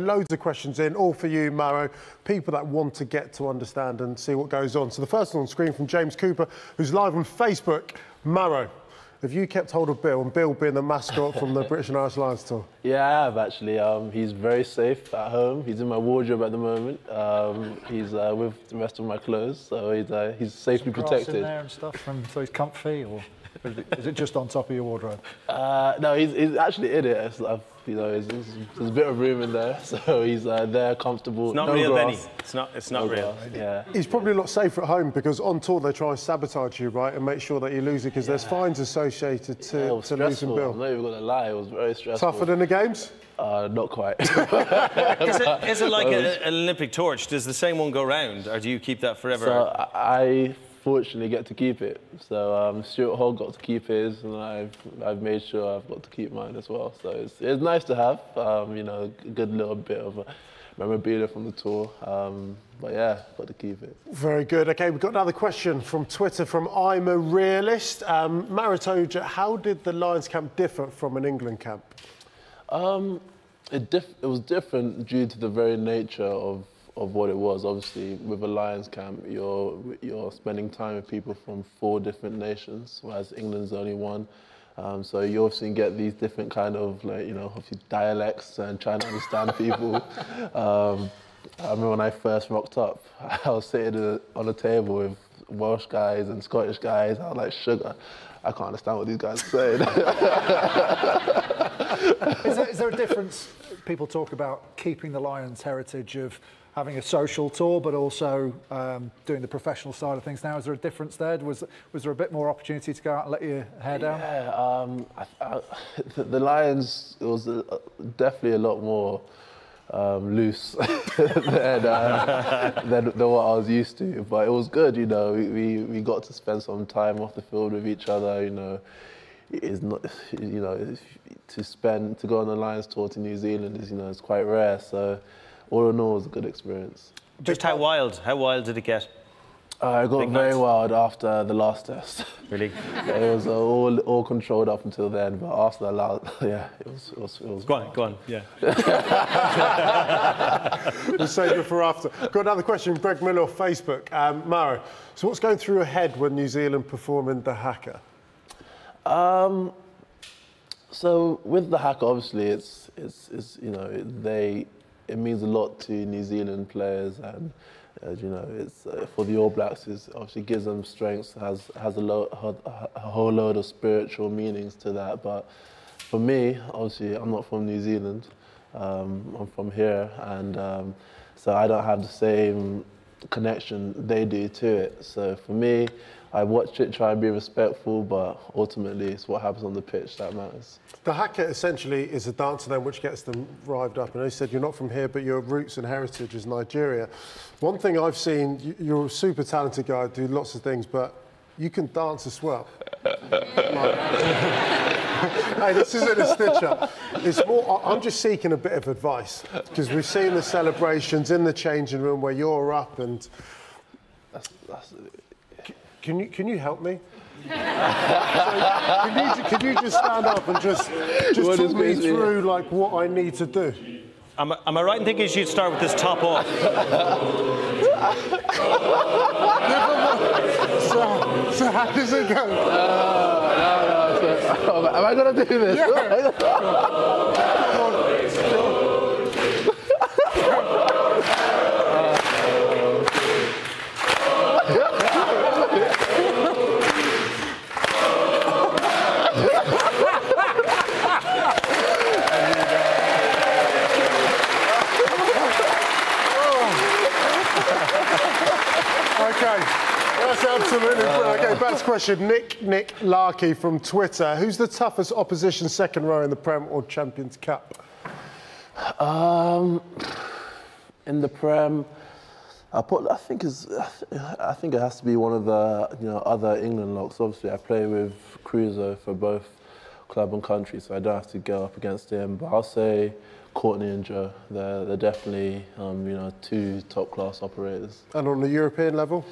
Loads of questions in, all for you, Maro. People that want to get to understand and see what goes on. So the first one on screen from James Cooper, who's live on Facebook. Maro, have you kept hold of Bill, and Bill being the mascot from the British and Irish Lions tour? Yeah, I have actually. Um, he's very safe at home. He's in my wardrobe at the moment. Um, he's uh, with the rest of my clothes, so he's uh, he's safely Grass protected. in there and stuff, from, so he's comfy, or is it just on top of your wardrobe? Uh, no, he's, he's actually in it. It's, I've, you know, it's, it's, there's a bit of room in there, so he's uh, there, comfortable. It's not no real, grass, Benny. It's not. It's not no real. grass, Yeah. He's probably a lot safer at home because on tour they try and sabotage you, right, and make sure that you lose it because there's fines associated to, Yeah, it was to losing stressful. Bill. I'm not even gonna lie, it was very stressful. Tougher than the games? Uh, not quite. Is it, is it like an Olympic torch? Does the same one go round, or do you keep that forever? So I I fortunately get to keep it. So um, Stuart Hall got to keep his, and I've I've made sure I've got to keep mine as well. So it's it's nice to have, um, you know, a good little bit of a memorabilia from the tour. Um, but yeah, got to keep it. Very good. Okay, we've got another question from Twitter from I'm a Realist. Um, Maro Itoje, how did the Lions camp differ from an England camp? Um, it, diff- it was different due to the very nature of, of what it was. Obviously, with a Lions camp, you're, you're spending time with people from four different nations, whereas England's only one. Um, so you obviously get these different kind of, like, you know, obviously dialects and trying to understand people. Um, I remember when I first rocked up, I was sitting a, on a table with Welsh guys and Scottish guys. I was like, sugar, I can't understand what these guys are saying. Is there, is there a difference? People talk about keeping the Lions' heritage of having a social tour, but also um, doing the professional side of things. Now, is there a difference there? Was was there a bit more opportunity to go out and let your hair down? Yeah, um, I, I, the, the Lions it was a, definitely a lot more um, loose than, uh, than, than what I was used to. But it was good, you know. We, we, we got to spend some time off the field with each other, you know. It's not, you know, to spend to go on a Lions tour to New Zealand is, you know, it's quite rare. So, all in all, it was a good experience. Just how wild? How wild did it get? Uh, it got Big very nights. wild after the last test. Really? it was uh, all all controlled up until then, but after that, last, yeah, it was it was. It was Go on, go on. Yeah. We'll save it for after. Got another question from Greg Miller Facebook. Um, Maro, so what's going through your head when New Zealand perform in The Haka? Um, so with the hack, obviously, it's it's, it's you know they it means a lot to New Zealand players, and you know, it's uh, for the All Blacks. It obviously gives them strength, has has a, lo- a whole load of spiritual meanings to that. But for me, obviously, I'm not from New Zealand. Um, I'm from here, and um, so I don't have the same connection they do to it. So for me, I watch it, try and be respectful, but ultimately it's what happens on the pitch that matters. The Haka essentially is a dancer then which gets them rived up. And he said you're not from here, but your roots and heritage is Nigeria. One thing I've seen, you- you're a super talented guy, do lots of things, but you can dance as well. Hey, this isn't a stitch up. It's more, I'm just seeking a bit of advice because we've seen the celebrations in the changing room where you're up and That's, that's, Can you can you help me? so, can, you, can you just stand up and just just What talk me through like what I need to do? Am, I- am I right in thinking you should start with this top off? So, so how does it go? am I gonna do this? Okay. That's absolutely brilliant. Okay, back to question. Nick Nick Larkey from Twitter. Who's the toughest opposition second row in the Prem or Champions Cup? Um, in the Prem, I put. I think is. I think it has to be one of the you know other England locks. Obviously, I play with Cruiser for both club and country, so I don't have to go up against him. But I'll say Courtney and Joe. They're they're definitely um, you know two top class operators. And on the European level?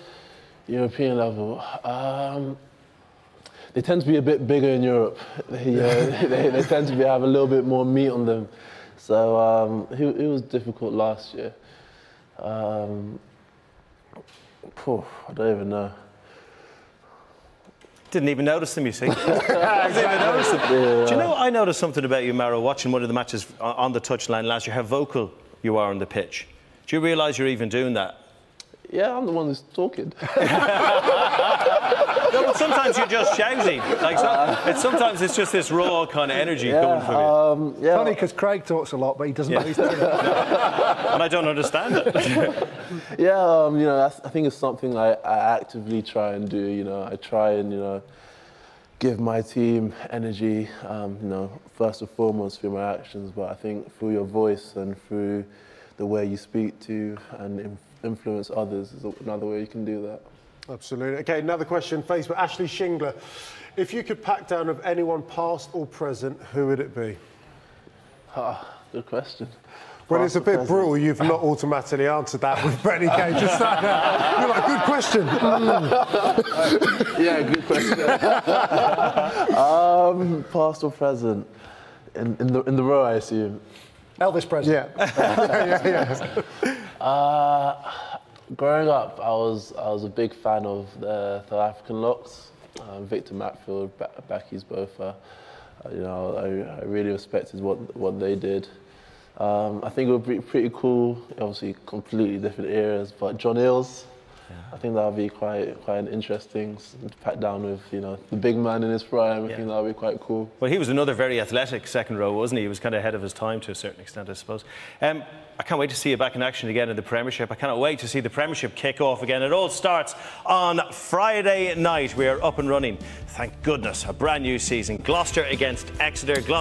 European level. Um, they tend to be a bit bigger in Europe. They, uh, they, they tend to be, have a little bit more meat on them. So um, he, he was difficult last year. Um, phew, I don't even know. Didn't even notice them, you see. Didn't even notice them. Do you know, I noticed something about you, Maro, watching one of the matches on on the touchline last year, how vocal you are on the pitch. Do you realise you're even doing that? Yeah, I'm the one who's talking. No, but sometimes you're just shouting. Like so, it's, sometimes it's just this raw kind of energy coming from you. um, yeah. Funny because Craig talks a lot, but he doesn't know he's doing it. and I don't understand it. Yeah, um, you know, that's, I think it's something I, I actively try and do. You know, I try and you know give my team energy. Um, you know, first and foremost through my actions, but I think through your voice and through the way you speak to and in, influence others is another way you can do that. Absolutely. Okay, another question. Facebook, Ashley Shingler. If you could pack down of anyone past or present, who would it be? Ah, good question. Well, it's a bit present? brutal. You've not automatically answered that with Benny Kay just sat there. You're like, good question. Yeah, good question. um, past or present? In, in the in the row, I assume. Elvis Presley. Yeah. yeah, yeah, yeah. Uh, growing up, I was I was a big fan of the South African locks, um, Victor Matfield, ba- Bakkies Botha. Uh, you know, I, I really respected what what they did. Um, I think it would be pretty cool. Obviously, completely different eras, but John Eales. I think that'll be quite quite an interesting. pat down with you know the big man in his prime. I Yeah. think that'll be quite cool. Well, he was another very athletic second row, wasn't he? He was kind of ahead of his time to a certain extent, I suppose. Um, I can't wait to see you back in action again in the Premiership. I cannot wait to see the Premiership kick off again. It all starts on Friday night. We are up and running. Thank goodness. A brand new season. Gloucester against Exeter. Gloucester